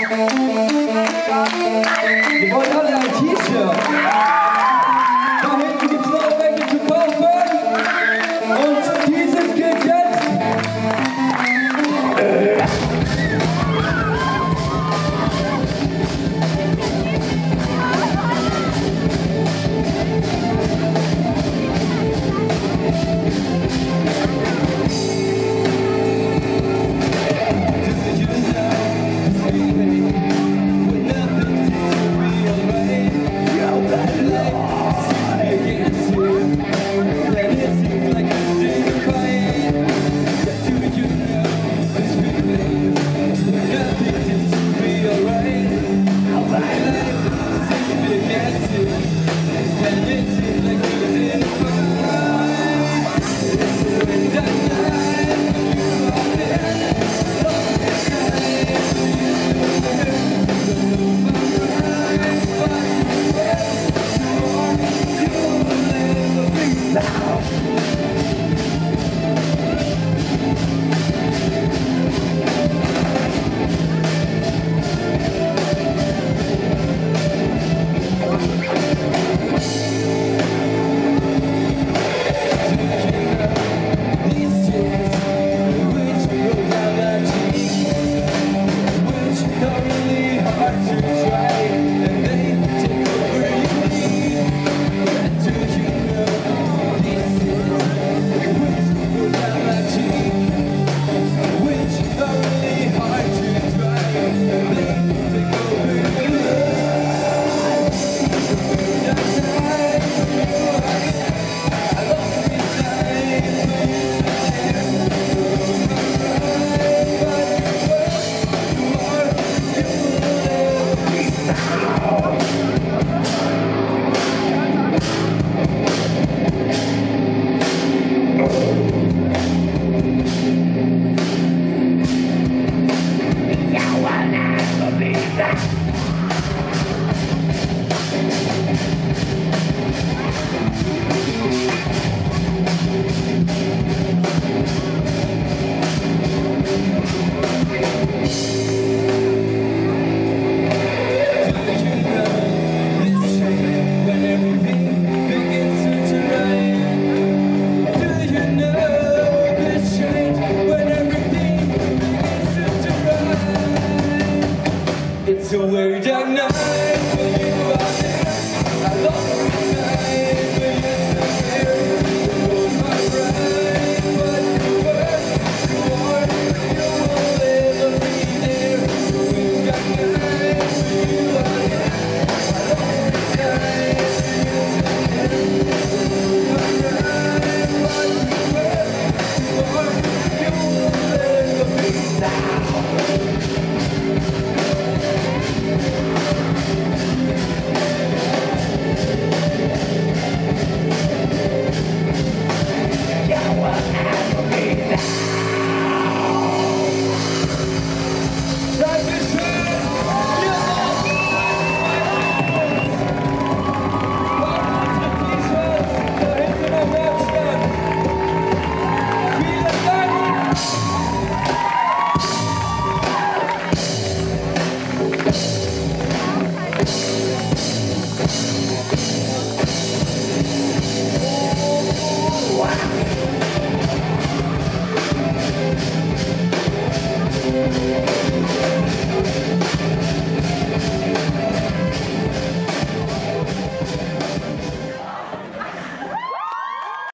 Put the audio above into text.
Wir wollen alle so weary, dark now.